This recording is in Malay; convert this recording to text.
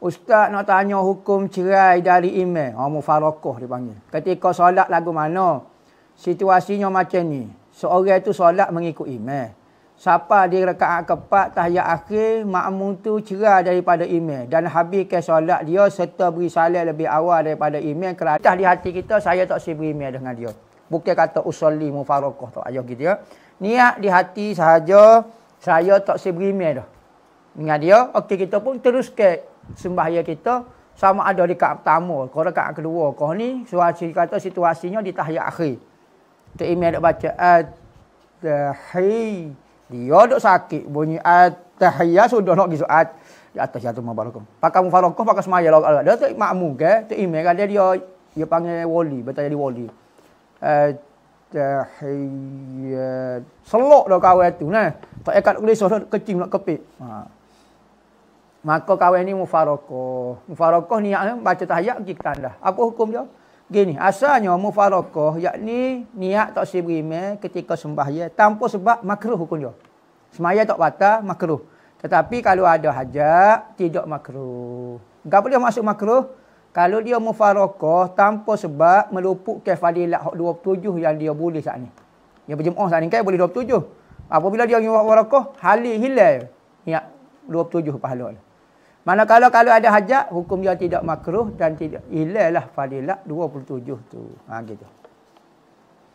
Ustaz nak tanya hukum cerai dari email. Ha, mufarokoh dipanggil. Ketika solat lagu mana? Situasinya macam ni. Seorang itu solat mengikut email. Siapa di rekaat keempat tahiyat akhir, makmum tu cerai daripada email. Dan habis ke solat dia serta beri salat lebih awal daripada email. Kerana di hati kita, saya tak si beri email dengan dia. Bukan kata usolli mufarokoh tak ayah gitu ya. Niat di hati sahaja, saya tak si beri email dah. Dengan dia, okey kita pun terus ke sembahyang kita sama ada di rakaat pertama, kau rakaat kedua, kau ni situasi kata situasinya di tahiyat akhir. Tu imam nak baca at-tahi. Dia dok sakit bunyi at-tahiyah sudah nak pergi at di atas jatuh mabarakum. Pakai mufarakah pakai semaya lah. Dia tu makmum ke? Tu imam kan dia dia panggil wali, betul jadi wali. At-tahiyat. Selok dah kawan tu nah. Tak ikat kulis kecil nak kepik. Ha. Maka kahwin ni mufarokoh. Mufarokoh ni yang baca tahiyat pergi ke tandah. Apa hukum dia? Gini, asalnya mufarokoh yakni niat tak si berimeh ketika sembahyang tanpa sebab makruh hukum dia. Semaya tak batal, makruh. Tetapi kalau ada hajat, tidak makruh. Kenapa dia masuk makruh? Kalau dia mufarokoh tanpa sebab meluput ke fadilat 27 yang dia boleh saat ni. Yang berjemaah saat ni kan boleh 27. Apabila dia mufarokoh, halil hilal. Niat 27 pahala. Manakala kalau ada hajat, hukum dia tidak makruh dan tidak ilalah fadilat 27 tu. Ha gitu.